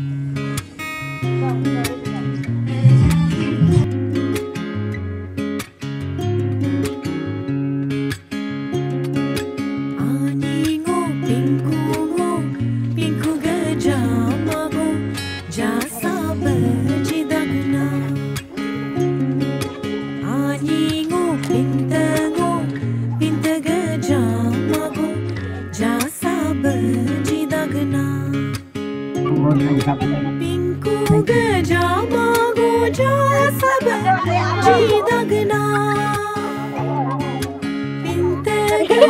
さあ、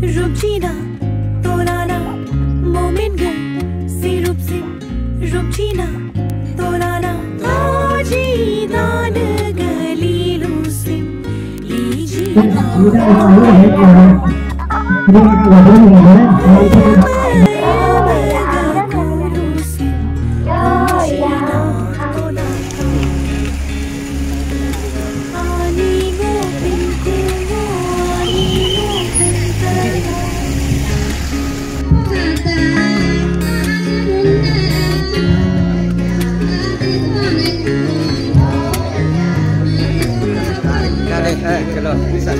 मागो जा सब जी दगना आनी गो पिंकू गो पिंकू गजा मागो जा सब जी दगना Momurga, sirup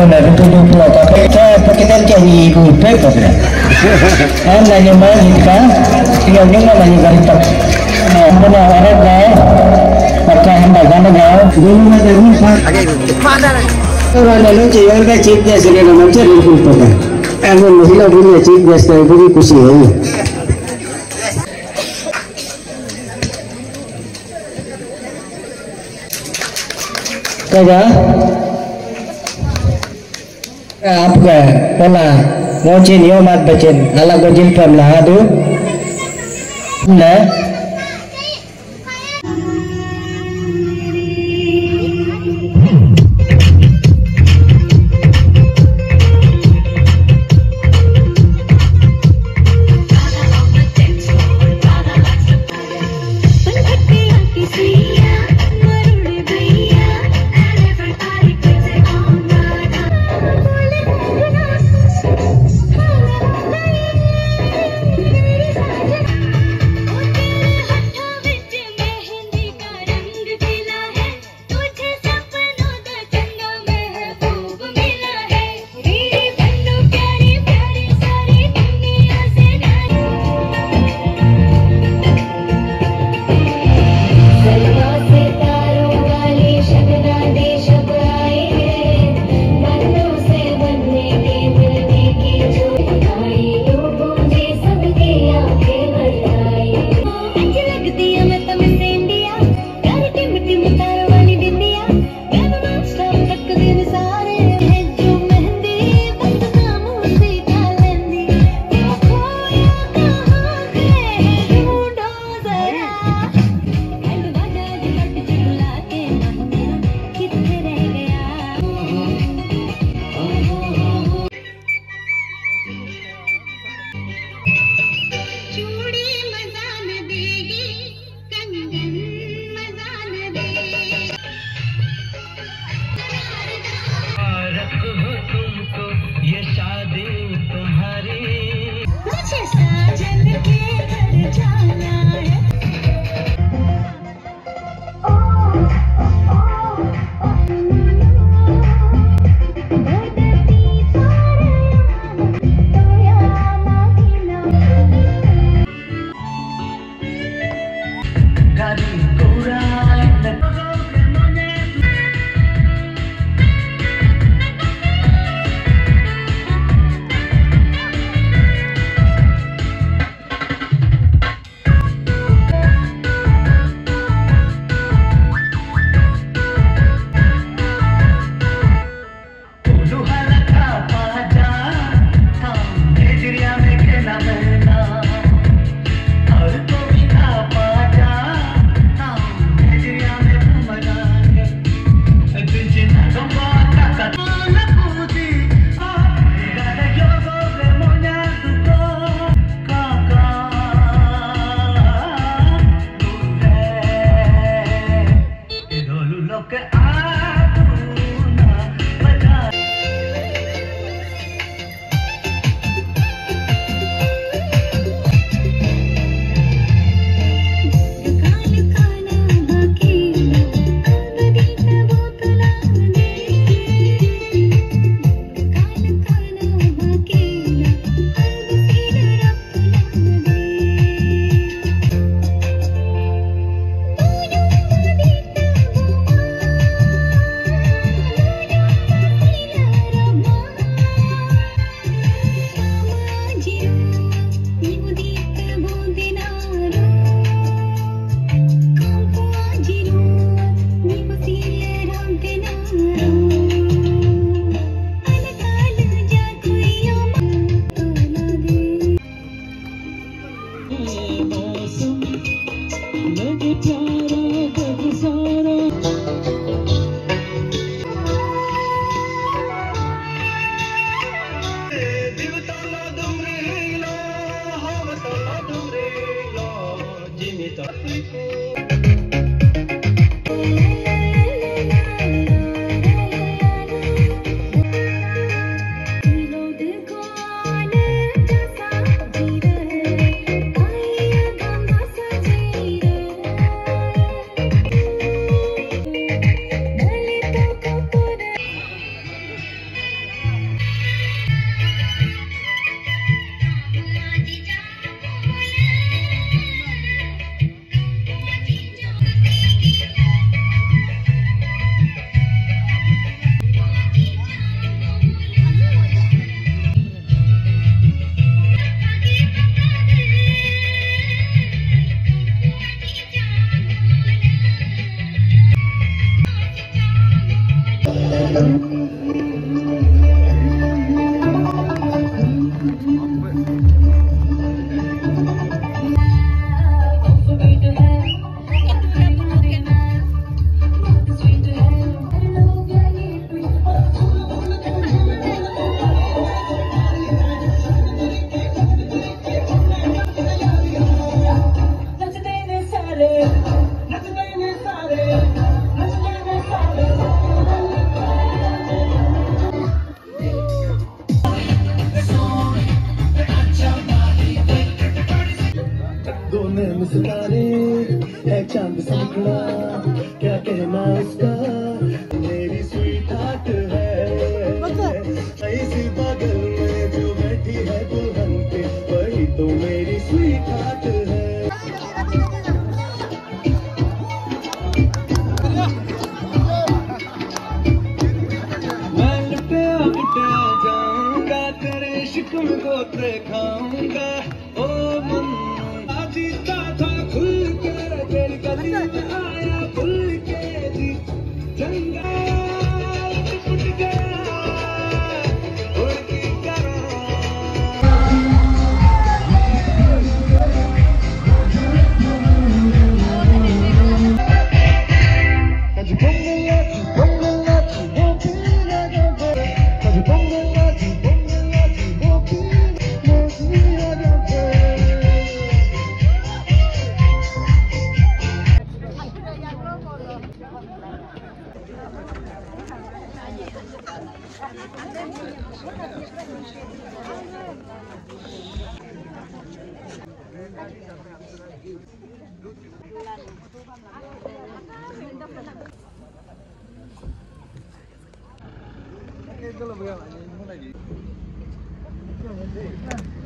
मैं cewek cewek itu sekarang punya. Kaga, आपका बोला मोचे नियो मत बचन अलग जिल पर चाँद सपना क्या कहना उसका मेरी स्वीट हार्ट है। ऐसी बगल में जो बैठी है दुल्हन तो पे वही तो मेरी स्वीट हार्ट है। मैं लुटा जाऊँगा, तेरे शिकम को खाऊँगा। Ini dulu bagaimana? Ini mulai. Ini mulai.